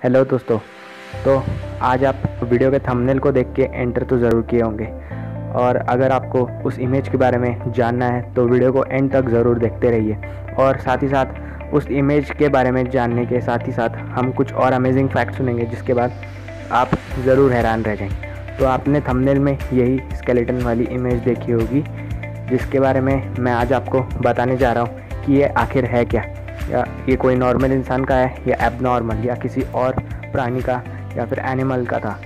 Hello दोस्तों तो आज आप वीडियो के थंबनेल को देख के एंटर तो ज़रूर किए होंगे। और अगर आपको उस इमेज के बारे में जानना है तो वीडियो को एंड तक ज़रूर देखते रहिए। और साथ ही साथ, उस इमेज के बारे में जानने के साथ ही साथ, हम कुछ और अमेजिंग फैक्ट सुनेंगे, जिसके बाद आप ज़रूर हैरान रह जाएँगे। तो आपने थंबनेल में यही स्केलेटन वाली इमेज देखी होगी, जिसके बारे में मैं आज आपको बताने जा रहा हूँ कि ये आखिर है क्या। या ये कोई नॉर्मल इंसान का है, या एबनॉर्मल या किसी और प्राणी का या फिर एनिमल का था।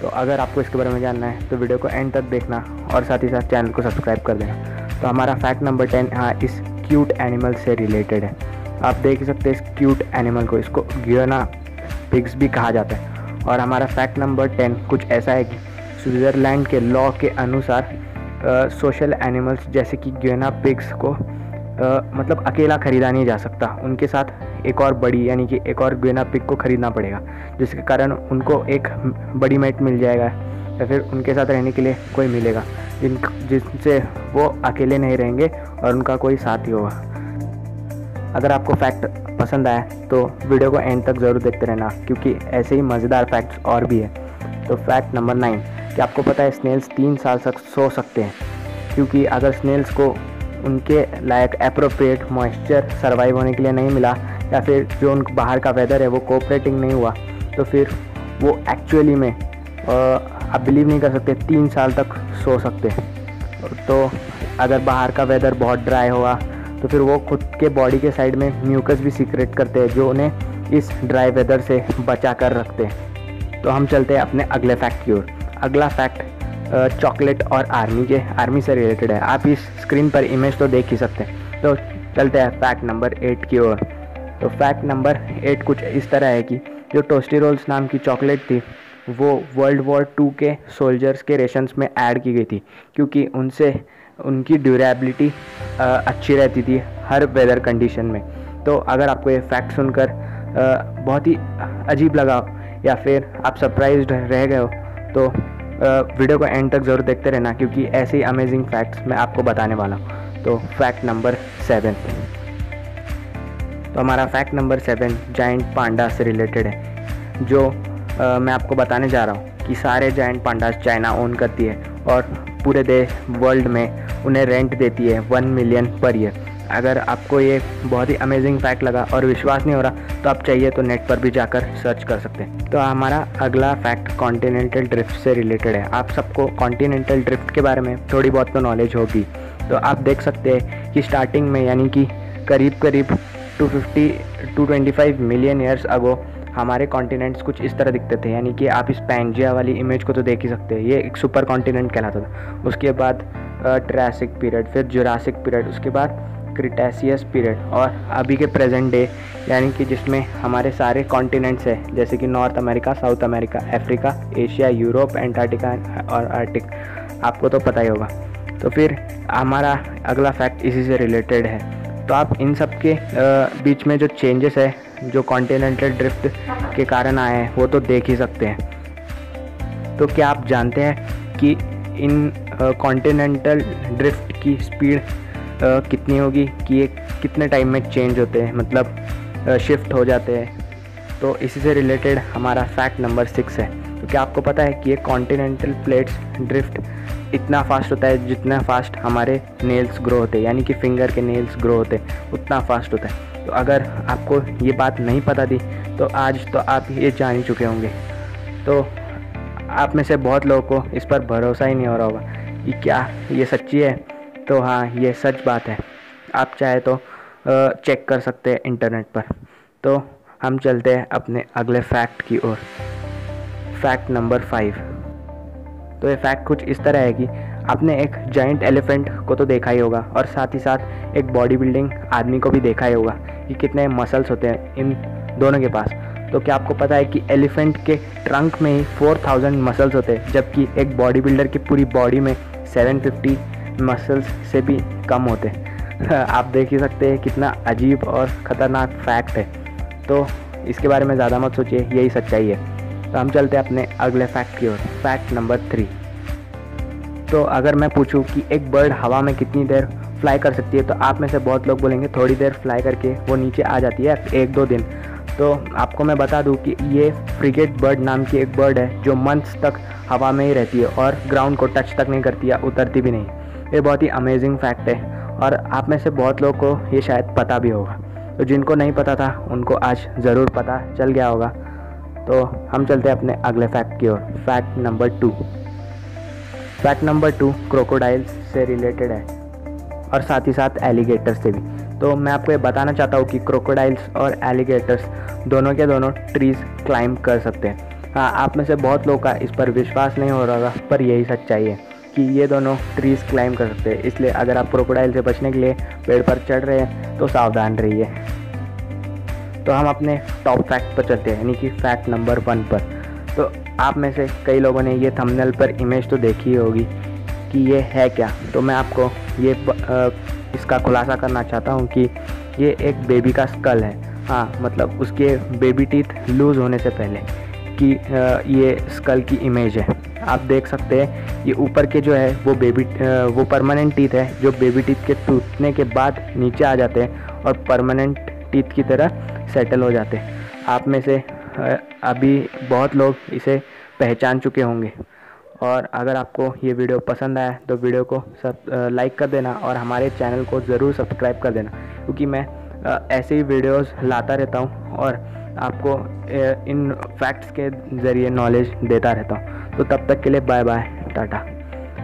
तो अगर आपको इसके बारे में जानना है तो वीडियो को एंड तक देखना और साथ ही साथ चैनल को सब्सक्राइब कर देना। तो हमारा फैक्ट नंबर टेन हाँ इस क्यूट एनिमल से रिलेटेड है। आप देख सकते हैं इस क्यूट एनिमल को, इसको गियोना पिग्स भी कहा जाता है। और हमारा फैक्ट नंबर टेन कुछ ऐसा है कि स्विट्ज़रलैंड के लॉ के अनुसार सोशल एनिमल्स जैसे कि गियोना पिग्स को मतलब अकेला ख़रीदा नहीं जा सकता। उनके साथ एक और बड़ी, यानी कि एक और गुना पिक को ख़रीदना पड़ेगा, जिसके कारण उनको एक बड़ी मेट मिल जाएगा, या फिर उनके साथ रहने के लिए कोई मिलेगा, जिन, जिनसे वो अकेले नहीं रहेंगे और उनका कोई साथी होगा। अगर आपको फैक्ट पसंद आया तो वीडियो को एंड तक ज़रूर देखते रहना, क्योंकि ऐसे ही मज़ेदार फैक्ट्स और भी है। तो फैक्ट नंबर नाइन कि आपको पता है स्नेल्स तीन साल तक सो सकते हैं, क्योंकि अगर स्नेल्स को उनके लायक अप्रोप्रिएट मॉइस्चर सर्वाइव होने के लिए नहीं मिला, या फिर जो उन बाहर का वेदर है वो कोऑपरेटिंग नहीं हुआ तो फिर वो एक्चुअली में आप बिलीव नहीं कर सकते, तीन साल तक सो सकते तो अगर बाहर का वेदर बहुत ड्राई होगा तो फिर वो खुद के बॉडी के साइड में म्यूकस भी सीक्रेट करते हैं, जो उन्हें इस ड्राई वेदर से बचा कर रखते हैं। तो हम चलते हैं अपने अगले फैक्ट की ओर। अगला फैक्ट चॉकलेट और आर्मी के आर्मी से रिलेटेड है। आप इस स्क्रीन पर इमेज तो देख ही सकते हैं। तो चलते हैं फैक्ट नंबर एट की ओर। तो फैक्ट नंबर एट कुछ इस तरह है कि जो टोस्टी रोल्स नाम की चॉकलेट थी, वो वर्ल्ड वॉर टू के सोल्जर्स के रेशंस में ऐड की गई थी, क्योंकि उनसे, उनकी ड्यूरेबिलिटी अच्छी रहती थी हर वेदर कंडीशन में। तो अगर आपको ये फैक्ट सुनकर बहुत ही अजीब लगा या फिर आप सरप्राइज़ रह गए हो तो वीडियो को एंड तक ज़रूर देखते रहना क्योंकि ऐसे ही अमेजिंग फैक्ट्स मैं आपको बताने वाला हूँ। तो फैक्ट नंबर सेवन तो हमारा fact number seven giant panda से रिलेटेड है जो आ, मैं आपको बताने जा रहा हूँ कि सारे जाइंट पांडास चाइना ओन करती है और पूरे देश वर्ल्ड में उन्हें रेंट देती है वन मिलियन पर ईयर अगर आपको ये बहुत ही अमेजिंग फैक्ट लगा और विश्वास नहीं हो रहा तो आप चाहिए तो नेट पर भी जाकर सर्च कर सकते हैं। तो हमारा अगला फैक्ट कॉन्टीनेंटल ड्रिफ्ट से रिलेटेड है। आप सबको कॉन्टीनेंटल ड्रिफ्ट के बारे में थोड़ी बहुत तो नॉलेज होगी। तो आप देख सकते हैं कि स्टार्टिंग में यानी कि करीब करीब 250 टू 25 मिलियन ईयर्स अगो हमारे कॉन्टिनेंट्स कुछ इस तरह दिखते थे। यानी कि आप इस पैंजिया वाली इमेज को तो देख ही सकते हैं। ये एक सुपर कॉन्टिनेंट कहलाता था। उसके बाद ट्रैसिक पीरियड फिर जुरासिक पीरियड उसके बाद क्रिटेसियस पीरियड और अभी के प्रेजेंट डे यानी कि जिसमें हमारे सारे कॉन्टिनेंट्स हैं, जैसे कि North America South America Africa Asia Europe Antarctica और आर्टिक आपको तो पता ही होगा। तो फिर हमारा अगला फैक्ट इसी से रिलेटेड है। तो आप इन सब के बीच में जो चेंजेस है, जो कॉन्टिनेंटल ड्रिफ्ट के कारण आए हैं, वो तो देख ही सकते हैं। तो क्या आप जानते हैं कि इन कॉन्टिनेंटल ड्रिफ्ट की स्पीड कितनी होगी कि ये कितने टाइम में चेंज होते हैं मतलब शिफ्ट हो जाते हैं। तो इसी से रिलेटेड हमारा फैक्ट नंबर सिक्स है। तो क्या आपको पता है कि ये कॉन्टिनेंटल प्लेट्स ड्रिफ्ट इतना फास्ट होता है जितना फास्ट हमारे नेल्स ग्रो होते हैं, यानी कि फिंगर के नेल्स ग्रो होते हैं, उतना फास्ट होता है। तो अगर आपको ये बात नहीं पता थी तो आज तो आप ये जान ही चुके होंगे। तो आप में से बहुत लोगों को इस पर भरोसा ही नहीं हो रहा होगा कि क्या ये सच्ची है। तो हाँ ये सच बात है। आप चाहे तो चेक कर सकते हैं इंटरनेट पर। तो हम चलते हैं अपने अगले फैक्ट की ओर। फैक्ट नंबर फाइव तो ये फैक्ट कुछ इस तरह है कि आपने एक जाइंट एलिफेंट को तो देखा ही होगा और साथ ही साथ एक बॉडी बिल्डिंग आदमी को भी देखा ही होगा कि कितने मसल्स होते हैं इन दोनों के पास। तो क्या आपको पता है कि एलिफेंट के ट्रंक में ही 4000 मसल्स होते हैं, जबकि एक बॉडी बिल्डर की पूरी बॉडी में 750 मसल्स से भी कम होते हैं। आप देख ही सकते हैं कितना अजीब और ख़तरनाक फैक्ट है। तो इसके बारे में ज़्यादा मत सोचिए, यही सच्चाई है। तो हम चलते हैं अपने अगले फैक्ट की ओर। फैक्ट नंबर थ्री तो अगर मैं पूछूँ कि एक बर्ड हवा में कितनी देर फ्लाई कर सकती है तो आप में से बहुत लोग बोलेंगे, थोड़ी देर फ्लाई करके वो नीचे आ जाती है, एक दो दिन। तो आपको मैं बता दूँ कि ये फ्रिगेट बर्ड नाम की एक बर्ड है, जो मंथ्स तक हवा में ही रहती है और ग्राउंड को टच तक नहीं करती या उतरती भी नहीं। ये बहुत ही अमेजिंग फैक्ट है। और आप में से बहुत लोगों को ये शायद पता भी होगा। तो जिनको नहीं पता था, उनको आज ज़रूर पता चल गया होगा। तो हम चलते हैं अपने अगले फैक्ट की ओर। Fact number two fact number two crocodiles से रिलेटेड है। और साथ ही साथ एलिगेटर से भी। तो मैं आपको ये बताना चाहता हूँ कि क्रोकोडाइल्स और एलिगेटर्स दोनों के दोनों ट्रीज़ क्लाइंब कर सकते हैं। हाँ आप में से बहुत लोगों का इस पर विश्वास नहीं हो रहा पर यही सच्चाई है। कि ये दोनों ट्रीज़ क्लाइंब कर सकते हैं। इसलिए अगर आप क्रोकोडाइल से बचने के लिए पेड़ पर चढ़ रहे हैं तो सावधान रहिए। तो हम अपने टॉप फैक्ट पर चलते हैं यानी कि फैक्ट नंबर वन पर। तो आप में से कई लोगों ने ये थंबनेल पर इमेज तो देखी होगी कि ये है क्या। तो मैं आपको ये आ, इसका खुलासा करना चाहता हूँ कि ये एक बेबी का स्कल है। हाँ मतलब उसके बेबी टीथ लूज़ होने से पहले। कि ये स्कल की इमेज है। आप देख सकते हैं, ये ऊपर के जो है, वो बेबी वो परमानेंट टीथ है, जो बेबी टीथ के टूटने के बाद नीचे आ जाते हैं और परमानेंट टीथ की तरह सेटल हो जाते हैं। आप में से अभी बहुत लोग इसे पहचान चुके होंगे। और अगर आपको ये वीडियो पसंद आया तो वीडियो को सब लाइक कर देना और हमारे चैनल को ज़रूर सब्सक्राइब कर देना। क्योंकि मैं ऐसे ही वीडियोस लाता रहता हूँ और आपको इन फैक्ट्स के ज़रिए नॉलेज देता रहता हूँ। तो तब तक के लिए बाय बाय टाटा।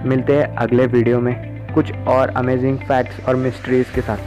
मिलते हैं अगले वीडियो में कुछ और अमेजिंग फैक्ट्स और मिस्ट्रीज़ के साथ।